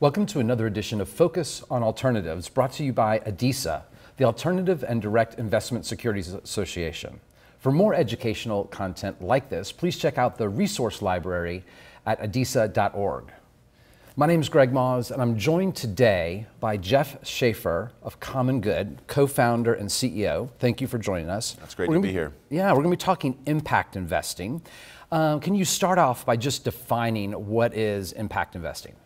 Welcome to another edition of Focus on Alternatives, brought to you by ADISA, the Alternative and Direct Investment Securities Association. For more educational content like this, please check out the resource library at adisa.org. My name is Greg Moz, and I'm joined today by Jeff Schaefer of Uncommon Good, co founder and CEO. Thank you for joining us. That's great to be, be here. Yeah, we're going to be talking impact investing. Um, can you start off by just defining what is impact investing?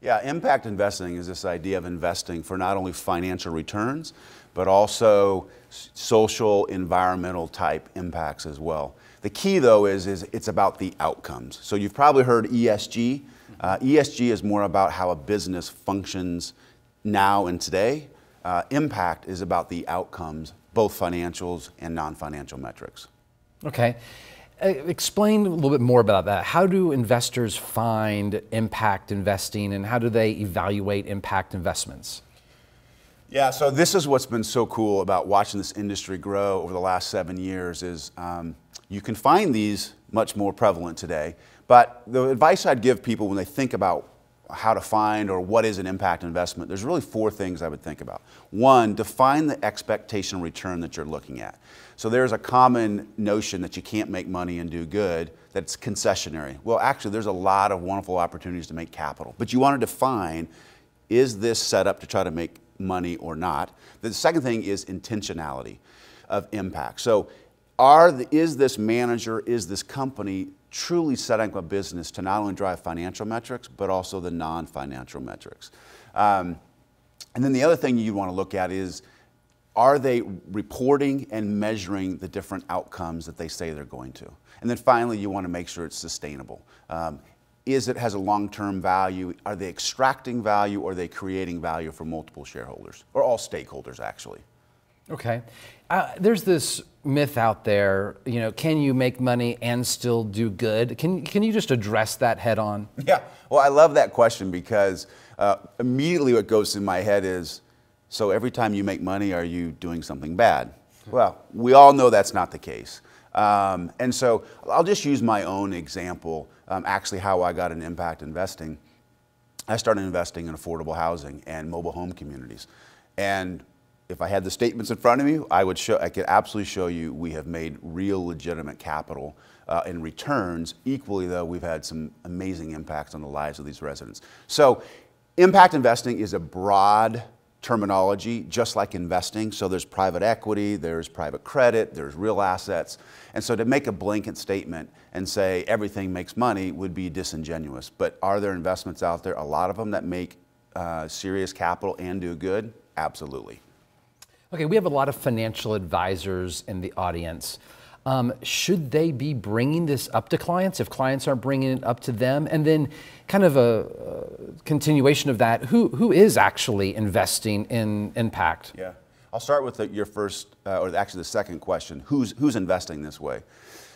Yeah, impact investing is this idea of investing for not only financial returns, but also social, environmental type impacts as well. The key though is, is it's about the outcomes. So you've probably heard ESG. Uh, ESG is more about how a business functions now and today. Uh, impact is about the outcomes, both financials and non-financial metrics. Okay. Uh, explain a little bit more about that. How do investors find impact investing and how do they evaluate impact investments? Yeah, so this is what's been so cool about watching this industry grow over the last seven years is um, you can find these much more prevalent today. But the advice I'd give people when they think about how to find or what is an impact investment, there's really four things I would think about. One, define the expectation return that you're looking at. So there's a common notion that you can't make money and do good, that's concessionary. Well, actually, there's a lot of wonderful opportunities to make capital. But you want to define, is this set up to try to make money or not? The second thing is intentionality of impact. So are the, is this manager, is this company truly setting up a business to not only drive financial metrics, but also the non-financial metrics? Um, and then the other thing you want to look at is, are they reporting and measuring the different outcomes that they say they're going to? And then finally, you want to make sure it's sustainable. Um, is it has a long-term value? Are they extracting value or are they creating value for multiple shareholders or all stakeholders actually? Okay. Uh, there's this myth out there, you know, can you make money and still do good? Can, can you just address that head on? Yeah, well, I love that question because uh, immediately what goes in my head is, so every time you make money, are you doing something bad? Well, we all know that's not the case. Um, and so I'll just use my own example, um, actually how I got in impact investing. I started investing in affordable housing and mobile home communities. And if I had the statements in front of me, I would show, I could absolutely show you we have made real legitimate capital uh, in returns. Equally though, we've had some amazing impacts on the lives of these residents. So impact investing is a broad terminology, just like investing. So there's private equity, there's private credit, there's real assets. And so to make a blanket statement and say everything makes money would be disingenuous. But are there investments out there, a lot of them that make uh, serious capital and do good? Absolutely. Okay, we have a lot of financial advisors in the audience. Um, should they be bringing this up to clients if clients aren't bringing it up to them? And then, kind of a, a continuation of that, who, who is actually investing in impact? Yeah. I'll start with the, your first, uh, or actually the second question who's, who's investing this way?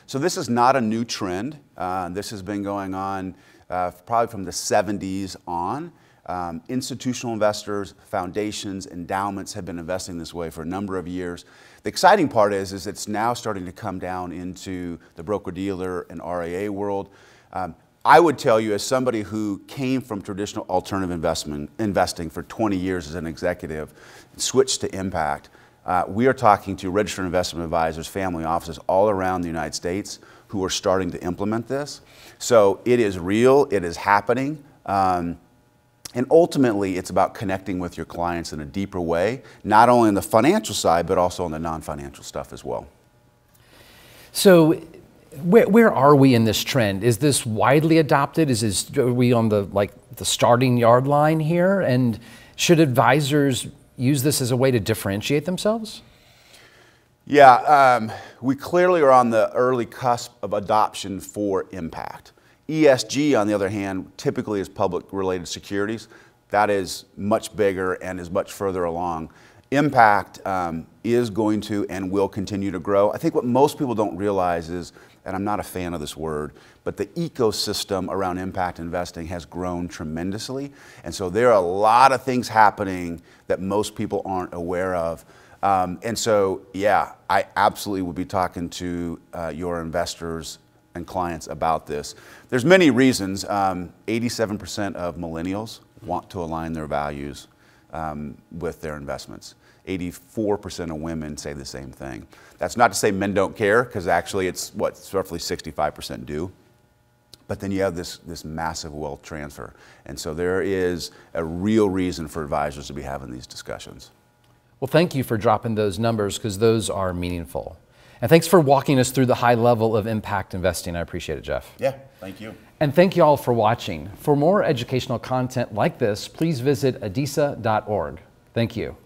So, this is not a new trend. Uh, this has been going on uh, probably from the 70s on. Um, institutional investors, foundations, endowments have been investing this way for a number of years. The exciting part is, is it's now starting to come down into the broker-dealer and RIA world. Um, I would tell you, as somebody who came from traditional alternative investment, investing for 20 years as an executive, switched to impact, uh, we are talking to registered investment advisors, family offices all around the United States who are starting to implement this. So it is real, it is happening. Um, and ultimately, it's about connecting with your clients in a deeper way, not only on the financial side, but also on the non financial stuff as well. So, where, where are we in this trend? Is this widely adopted? Is this, are we on the like the starting yard line here? And should advisors use this as a way to differentiate themselves? Yeah, um, we clearly are on the early cusp of adoption for impact. ESG, on the other hand, typically is public related securities. That is much bigger and is much further along. Impact um, is going to and will continue to grow. I think what most people don't realize is, and I'm not a fan of this word, but the ecosystem around impact investing has grown tremendously. And so there are a lot of things happening that most people aren't aware of. Um, and so, yeah, I absolutely would be talking to uh, your investors and clients about this. There's many reasons. 87% um, of millennials want to align their values um, with their investments. 84% of women say the same thing. That's not to say men don't care, because actually it's what, it's roughly 65% do. But then you have this, this massive wealth transfer. And so there is a real reason for advisors to be having these discussions. Well, thank you for dropping those numbers because those are meaningful. And thanks for walking us through the high level of impact investing. I appreciate it, Jeff. Yeah, thank you. And thank you all for watching. For more educational content like this, please visit adisa.org. Thank you.